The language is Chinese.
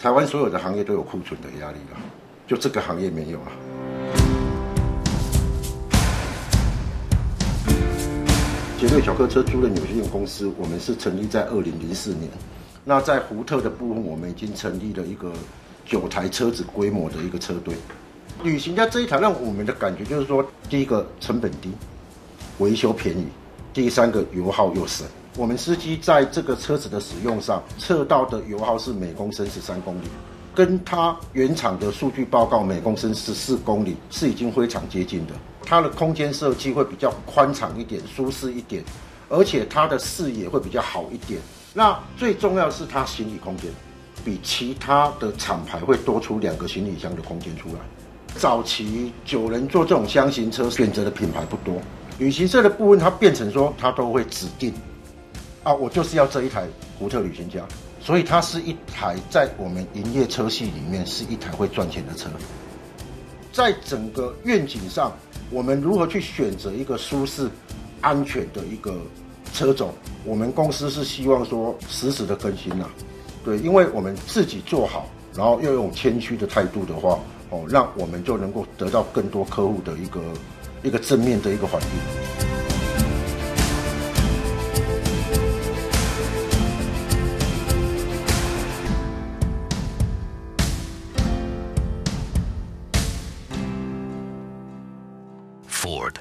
台湾所有的行业都有库存的压力啊，就这个行业没有啊。杰瑞小客车租赁有限公司，我们是成立在二零零四年。那在福特的部分，我们已经成立了一个九台车子规模的一个车队。旅行家这一台让我们的感觉就是说，第一个成本低，维修便宜；第三个油耗又省。我们司机在这个车子的使用上，测到的油耗是每公升十三公里，跟它原厂的数据报告每公升十四公里是已经非常接近的。它的空间设计会比较宽敞一点，舒适一点，而且它的视野会比较好一点。那最重要是它行李空间，比其他的厂牌会多出两个行李箱的空间出来。早期九人坐这种箱型车选择的品牌不多，旅行社的部分它变成说它都会指定，啊，我就是要这一台福特旅行家，所以它是一台在我们营业车系里面是一台会赚钱的车。在整个愿景上。我们如何去选择一个舒适、安全的一个车种？我们公司是希望说实时的更新呐，对，因为我们自己做好，然后又用谦虚的态度的话，哦，让我们就能够得到更多客户的一个一个正面的一个反应。Ford.